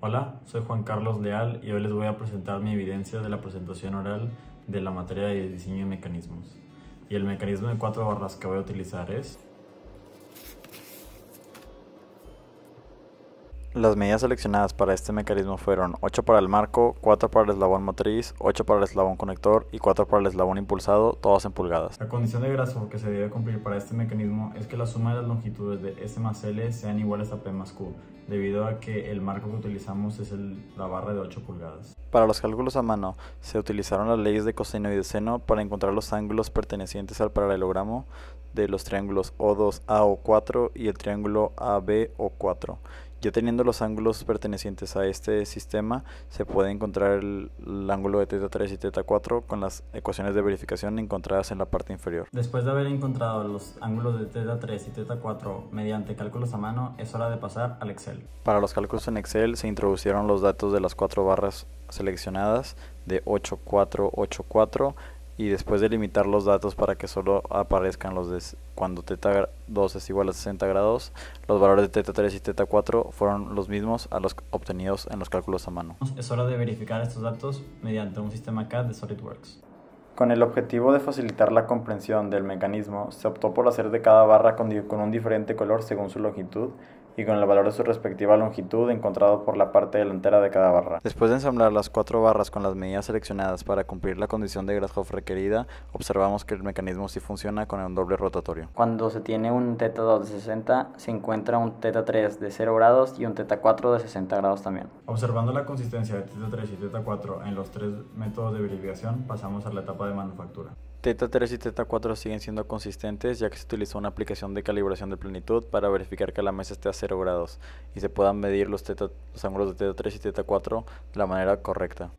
Hola, soy Juan Carlos Leal y hoy les voy a presentar mi evidencia de la presentación oral de la materia de diseño de mecanismos. Y el mecanismo de cuatro barras que voy a utilizar es Las medidas seleccionadas para este mecanismo fueron 8 para el marco, 4 para el eslabón motriz, 8 para el eslabón conector y 4 para el eslabón impulsado, todas en pulgadas. La condición de grafo que se debe cumplir para este mecanismo es que la suma de las longitudes de S más L sean iguales a P más Q, debido a que el marco que utilizamos es la barra de 8 pulgadas. Para los cálculos a mano, se utilizaron las leyes de coseno y de seno para encontrar los ángulos pertenecientes al paralelogramo de los triángulos O2, AO4 y el triángulo ABO4. Ya teniendo los ángulos pertenecientes a este sistema, se puede encontrar el, ángulo de θ 3 y θ 4 con las ecuaciones de verificación encontradas en la parte inferior. Después de haber encontrado los ángulos de θ 3 y θ 4 mediante cálculos a mano, es hora de pasar al Excel. Para los cálculos en Excel se introducieron los datos de las cuatro barras seleccionadas de 8484 y después de limitar los datos para que solo aparezcan los de cuando teta 2 es igual a 60 grados, los valores de teta 3 y teta 4 fueron los mismos a los obtenidos en los cálculos a mano. Es hora de verificar estos datos mediante un sistema CAD de SolidWorks. Con el objetivo de facilitar la comprensión del mecanismo, se optó por hacer de cada barra con, un diferente color según su longitud y con el valor de su respectiva longitud encontrado por la parte delantera de cada barra. Después de ensamblar las cuatro barras con las medidas seleccionadas para cumplir la condición de Grasshoff requerida, observamos que el mecanismo sí funciona con un doble rotatorio. Cuando se tiene un teta 2 de 60, se encuentra un teta 3 de 0 grados y un teta 4 de 60 grados también. Observando la consistencia de teta 3 y teta 4 en los tres métodos de verificación, pasamos a la etapa de manufactura. Theta 3 y Teta 4 siguen siendo consistentes ya que se utilizó una aplicación de calibración de planitud para verificar que la mesa esté a 0 grados y se puedan medir los, ángulos de Teta 3 y Teta 4 de la manera correcta.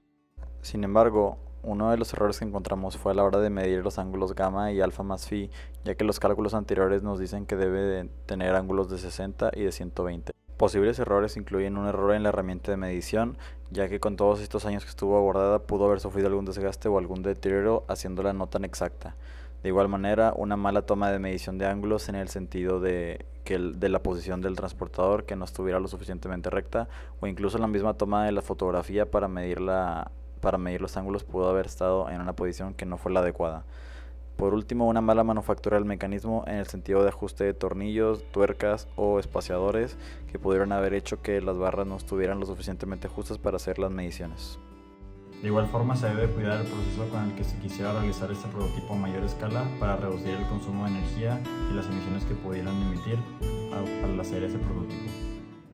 Sin embargo, uno de los errores que encontramos fue a la hora de medir los ángulos gamma y alfa más phi, ya que los cálculos anteriores nos dicen que debe tener ángulos de 60 y de 120. Posibles errores incluyen un error en la herramienta de medición, ya que con todos estos años que estuvo guardada pudo haber sufrido algún desgaste o algún deterioro haciéndola no tan exacta. De igual manera, una mala toma de medición de ángulos en el sentido de, que de la posición del transportador que no estuviera lo suficientemente recta o incluso la misma toma de la fotografía para medir, para medir los ángulos pudo haber estado en una posición que no fue la adecuada. Por último, una mala manufactura del mecanismo en el sentido de ajuste de tornillos, tuercas o espaciadores que pudieron haber hecho que las barras no estuvieran lo suficientemente justas para hacer las mediciones. De igual forma se debe cuidar el proceso con el que se quisiera realizar este prototipo a mayor escala para reducir el consumo de energía y las emisiones que pudieran emitir al hacer ese prototipo.